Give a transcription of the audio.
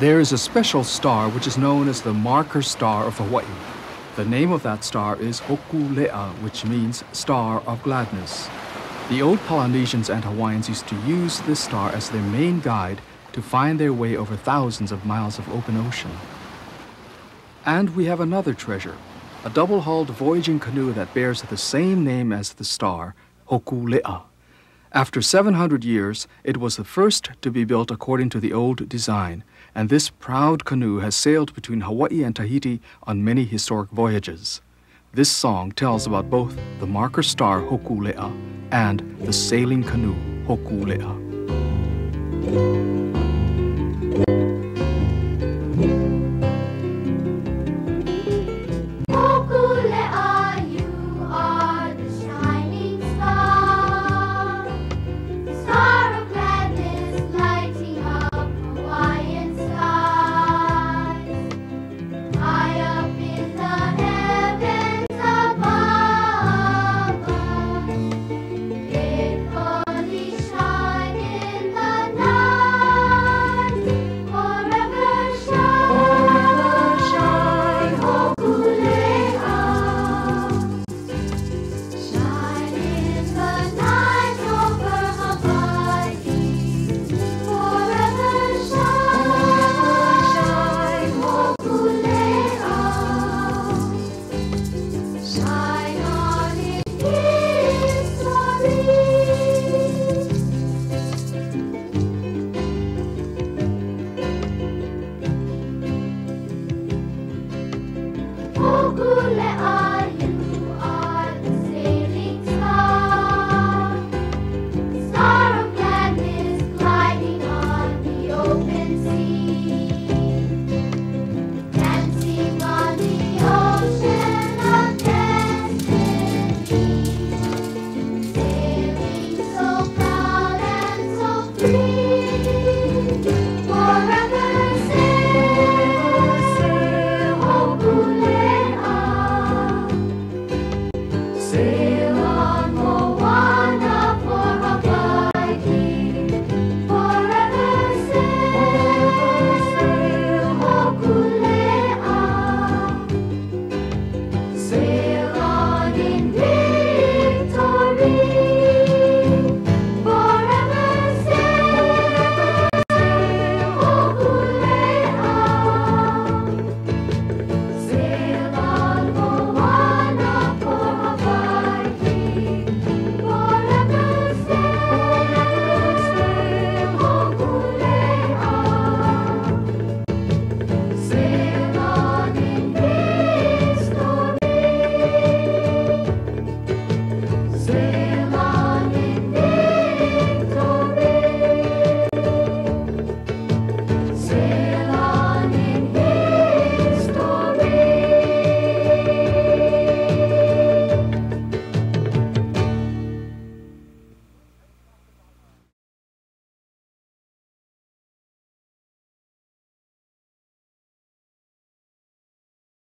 There is a special star which is known as the marker star of Hawaii. The name of that star is Hokulea, which means star of gladness. The old Polynesians and Hawaiians used to use this star as their main guide to find their way over thousands of miles of open ocean. And we have another treasure, a double-hulled voyaging canoe that bears the same name as the star, Hokulea. After 700 years, it was the first to be built according to the old design, and this proud canoe has sailed between Hawaii and Tahiti on many historic voyages. This song tells about both the marker star Hokulea and the sailing canoe Hokulea.